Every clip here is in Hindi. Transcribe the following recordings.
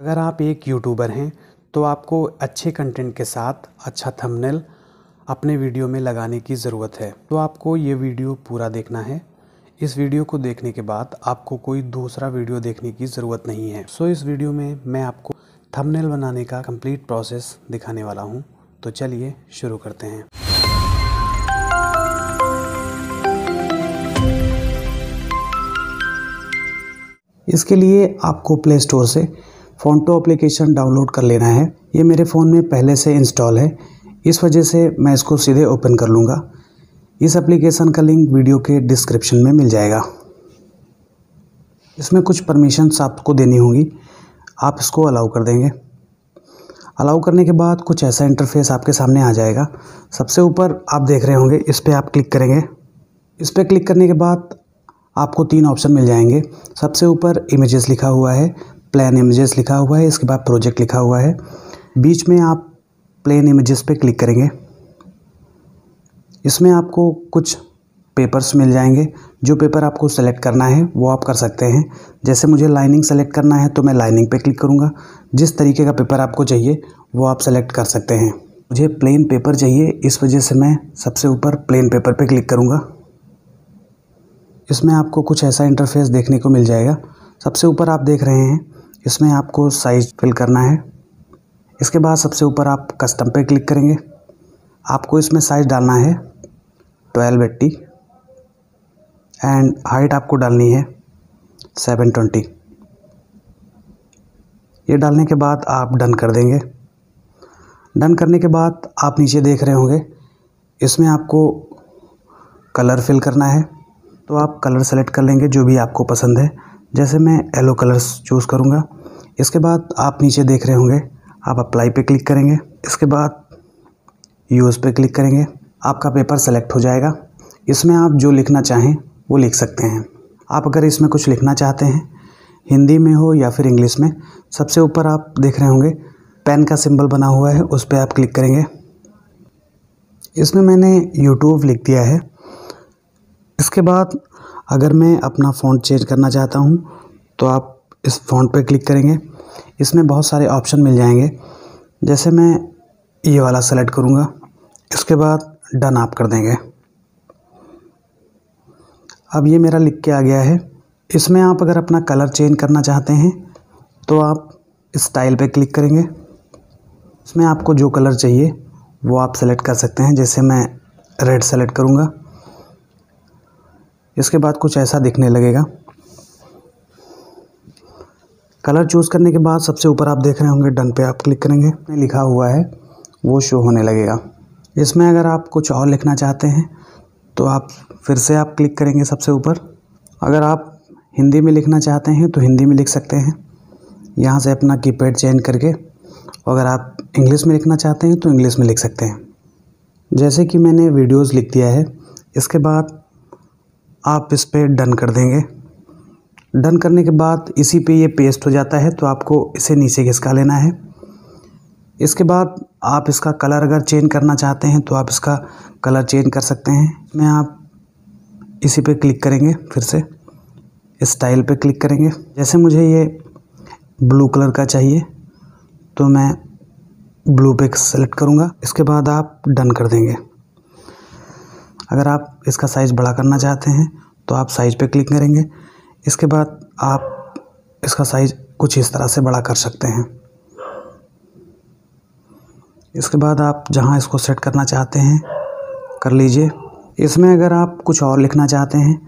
अगर आप एक यूट्यूबर हैं तो आपको अच्छे कंटेंट के साथ अच्छा थंबनेल अपने वीडियो में लगाने की ज़रूरत है। तो आपको ये वीडियो पूरा देखना है। इस वीडियो को देखने के बाद आपको कोई दूसरा वीडियो देखने की ज़रूरत नहीं है। सो इस वीडियो में मैं आपको थंबनेल बनाने का कंप्लीट प्रोसेस दिखाने वाला हूँ। तो चलिए शुरू करते हैं। इसके लिए आपको प्ले स्टोर से फ़ोनटो एप्लीकेशन डाउनलोड कर लेना है। ये मेरे फ़ोन में पहले से इंस्टॉल है। इस वजह से मैं इसको सीधे ओपन कर लूँगा। इस एप्लीकेशन का लिंक वीडियो के डिस्क्रिप्शन में मिल जाएगा। इसमें कुछ परमिशंस आपको देनी होंगी। आप इसको अलाउ कर देंगे। अलाउ करने के बाद कुछ ऐसा इंटरफेस आपके सामने आ जाएगा। सबसे ऊपर आप देख रहे होंगे, इस पर आप क्लिक करेंगे। इस पर क्लिक करने के बाद आपको तीन ऑप्शन मिल जाएँगे। सबसे ऊपर इमेजेस लिखा हुआ है। प्लान इमेजेस लिखा हुआ है, इसके बाद प्रोजेक्ट लिखा हुआ है। बीच में आप प्लेन इमेजेस पे क्लिक करेंगे। इसमें आपको कुछ पेपर्स मिल जाएँगे। जो पेपर आपको सेलेक्ट करना है, वो आप कर सकते हैं। जैसे मुझे लाइनिंग सेलेक्ट करना है तो मैं लाइनिंग पे क्लिक करूँगा। जिस तरीके का पेपर आपको चाहिए, वो आप सेलेक्ट कर सकते हैं। मुझे प्लेन पेपर चाहिए, इस वजह से मैं सबसे ऊपर प्लेन पेपर पे क्लिक करूँगा। इसमें आपको कुछ ऐसा इंटरफेस देखने को मिल जाएगा। सबसे ऊपर आप देख रहे हैं इसमें आपको साइज़ फिल करना है। इसके बाद सबसे ऊपर आप कस्टम पे क्लिक करेंगे। आपको इसमें साइज़ डालना है ट्वेल्व एट्टी एंड हाइट आपको डालनी है सेवन ट्वेंटी ये डालने के बाद आप डन कर देंगे। डन करने के बाद आप नीचे देख रहे होंगे, इसमें आपको कलर फिल करना है। तो आप कलर सेलेक्ट कर लेंगे जो भी आपको पसंद है। जैसे मैं येलो कलर्स चूज़ करूँगा। इसके बाद आप नीचे देख रहे होंगे, आप अप्लाई पे क्लिक करेंगे। इसके बाद यूज़ पे क्लिक करेंगे। आपका पेपर सेलेक्ट हो जाएगा। इसमें आप जो लिखना चाहें, वो लिख सकते हैं। आप अगर इसमें कुछ लिखना चाहते हैं, हिंदी में हो या फिर इंग्लिश में, सबसे ऊपर आप देख रहे होंगे पेन का सिंबल बना हुआ है, उस पर आप क्लिक करेंगे। इसमें मैंने यूट्यूब लिख दिया है। इसके बाद अगर मैं अपना फ़ॉन्ट चेंज करना चाहता हूँ तो आप इस फ़ॉन्ट पर क्लिक करेंगे। इसमें बहुत सारे ऑप्शन मिल जाएँगे। जैसे मैं ये वाला सेलेक्ट करूँगा। इसके बाद डन आप कर देंगे। अब ये मेरा लिख के आ गया है। इसमें आप अगर अपना कलर चेंज करना चाहते हैं तो आप स्टाइल पे क्लिक करेंगे। इसमें आपको जो कलर चाहिए, वो आप सेलेक्ट कर सकते हैं। जैसे मैं रेड सेलेक्ट करूँगा। इसके बाद कुछ ऐसा दिखने लगेगा। कलर चूज़ करने के बाद सबसे ऊपर आप देख रहे होंगे डन पे आप क्लिक करेंगे। लिखा हुआ है, वो शो होने लगेगा। इसमें अगर आप कुछ और लिखना चाहते हैं तो आप फिर से आप क्लिक करेंगे सबसे ऊपर। अगर आप हिंदी में लिखना चाहते हैं तो हिंदी में लिख सकते हैं। यहाँ से अपना कीपैड चेंज करके अगर आप इंग्लिश में लिखना चाहते हैं तो इंग्लिश में लिख सकते हैं। जैसे कि मैंने वीडियोस लिख दिया है, इसके बाद आप इस पर डन कर देंगे। डन करने के बाद इसी पे ये पेस्ट हो जाता है तो आपको इसे नीचे घिसका लेना है। इसके बाद आप इसका कलर अगर चेंज करना चाहते हैं तो आप इसका कलर चेंज कर सकते हैं। मैं आप इसी पे क्लिक करेंगे फिर से। स्टाइल पे क्लिक करेंगे। जैसे मुझे ये ब्लू कलर का चाहिए तो मैं ब्लू पे सेलेक्ट करूँगा। इसके बाद आप डन कर देंगे। अगर आप इसका साइज़ बड़ा करना चाहते हैं तो आप साइज़ पे क्लिक करेंगे। इसके बाद आप इसका साइज़ कुछ इस तरह से बड़ा कर सकते हैं। इसके बाद आप जहाँ इसको सेट करना चाहते हैं, कर लीजिए। इसमें अगर आप कुछ और लिखना चाहते हैं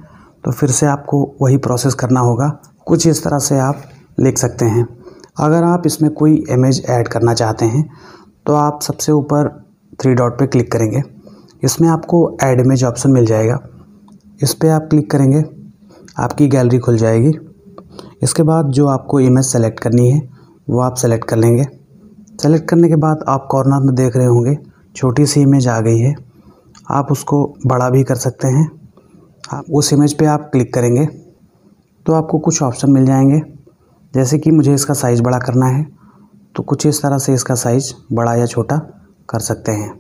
तो फिर से आपको वही प्रोसेस करना होगा। कुछ इस तरह से आप लिख सकते हैं। अगर आप इसमें कोई इमेज ऐड करना चाहते हैं तो आप सबसे ऊपर थ्री डॉट पे क्लिक करेंगे। इसमें आपको ऐड इमेज ऑप्शन मिल जाएगा। इस पर आप क्लिक करेंगे। आपकी गैलरी खुल जाएगी। इसके बाद जो आपको इमेज सेलेक्ट करनी है, वो आप सेलेक्ट कर लेंगे। सेलेक्ट करने के बाद आप कॉर्नर में देख रहे होंगे, छोटी सी इमेज आ गई है। आप उसको बड़ा भी कर सकते हैं। आप उस इमेज पे आप क्लिक करेंगे तो आपको कुछ ऑप्शन मिल जाएँगे। जैसे कि मुझे इसका साइज़ बड़ा करना है तो कुछ इस तरह से इसका साइज़ बड़ा या छोटा कर सकते हैं।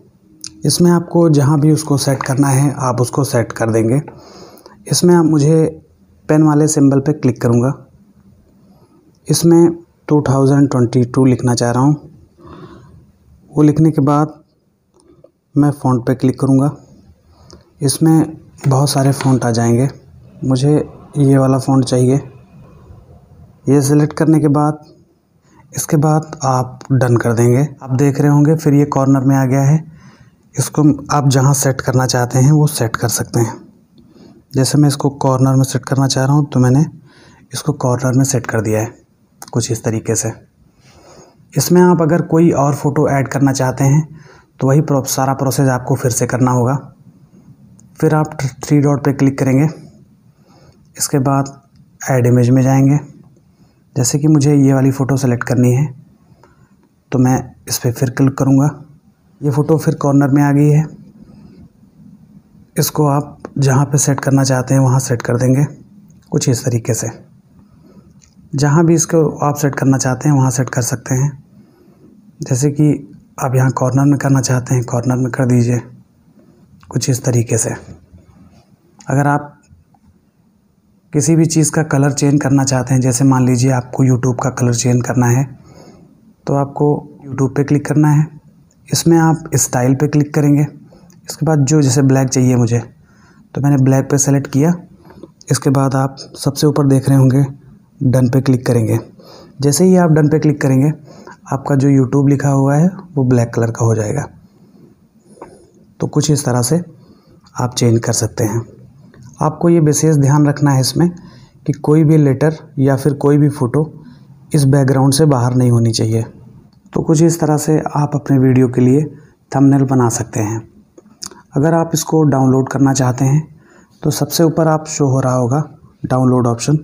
इसमें आपको जहाँ भी उसको सेट करना है, आप उसको सेट कर देंगे। इसमें आप मुझे पेन वाले सिंबल पे क्लिक करूँगा। इसमें 2022 लिखना चाह रहा हूँ। वो लिखने के बाद मैं फ़ॉन्ट पे क्लिक करूँगा। इसमें बहुत सारे फ़ॉन्ट आ जाएँगे। मुझे ये वाला फ़ॉन्ट चाहिए। ये सिलेक्ट करने के बाद, इसके बाद आप डन कर देंगे। आप देख रहे होंगे, फिर ये कॉर्नर में आ गया है। इसको आप जहाँ सेट करना चाहते हैं, वो सेट कर सकते हैं। जैसे मैं इसको कॉर्नर में सेट करना चाह रहा हूँ तो मैंने इसको कॉर्नर में सेट कर दिया है, कुछ इस तरीके से। इसमें आप अगर कोई और फ़ोटो ऐड करना चाहते हैं तो वही सारा प्रोसेस आपको फिर से करना होगा। फिर आप थ्री डॉट पे क्लिक करेंगे। इसके बाद ऐड इमेज में जाएँगे। जैसे कि मुझे ये वाली फ़ोटो सेलेक्ट करनी है तो मैं इस पर फिर क्लिक करूँगा। ये फ़ोटो फिर कॉर्नर में आ गई है। इसको आप जहाँ पे सेट करना चाहते हैं, वहाँ सेट कर देंगे। कुछ इस तरीके से। जहाँ भी इसको आप सेट करना चाहते हैं, वहाँ सेट कर सकते हैं। जैसे कि आप यहाँ कॉर्नर में करना चाहते हैं, कॉर्नर में कर दीजिए। कुछ इस तरीके से। अगर आप किसी भी चीज़ का कलर चेंज करना चाहते हैं, जैसे मान लीजिए आपको यूट्यूब का कलर चेंज करना है तो आपको यूट्यूब पे क्लिक करना है। इसमें आप स्टाइल पे क्लिक करेंगे। इसके बाद जो जैसे ब्लैक चाहिए मुझे तो मैंने ब्लैक पे सेलेक्ट किया। इसके बाद आप सबसे ऊपर देख रहे होंगे डन पे क्लिक करेंगे। जैसे ही आप डन पे क्लिक करेंगे, आपका जो यूट्यूब लिखा हुआ है, वो ब्लैक कलर का हो जाएगा। तो कुछ इस तरह से आप चेंज कर सकते हैं। आपको ये विशेष ध्यान रखना है इसमें कि कोई भी लेटर या फिर कोई भी फ़ोटो इस बैकग्राउंड से बाहर नहीं होनी चाहिए। तो कुछ इस तरह से आप अपने वीडियो के लिए थंबनेल बना सकते हैं। अगर आप इसको डाउनलोड करना चाहते हैं तो सबसे ऊपर आप शो हो रहा होगा डाउनलोड ऑप्शन।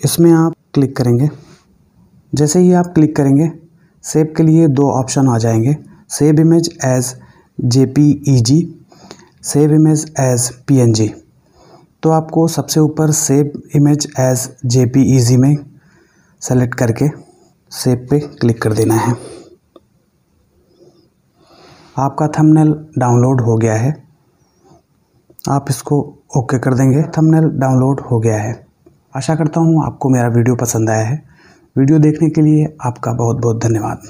इसमें आप क्लिक करेंगे। जैसे ही आप क्लिक करेंगे, सेव के लिए दो ऑप्शन आ जाएँगे। Save image as J P E G save image as P N G तो आपको सबसे ऊपर save image as J P E G में सेलेक्ट करके सेव पे क्लिक कर देना है। आपका थंबनेल डाउनलोड हो गया है। आप इसको ओके कर देंगे। थंबनेल डाउनलोड हो गया है। आशा करता हूँ आपको मेरा वीडियो पसंद आया है। वीडियो देखने के लिए आपका बहुत बहुत धन्यवाद।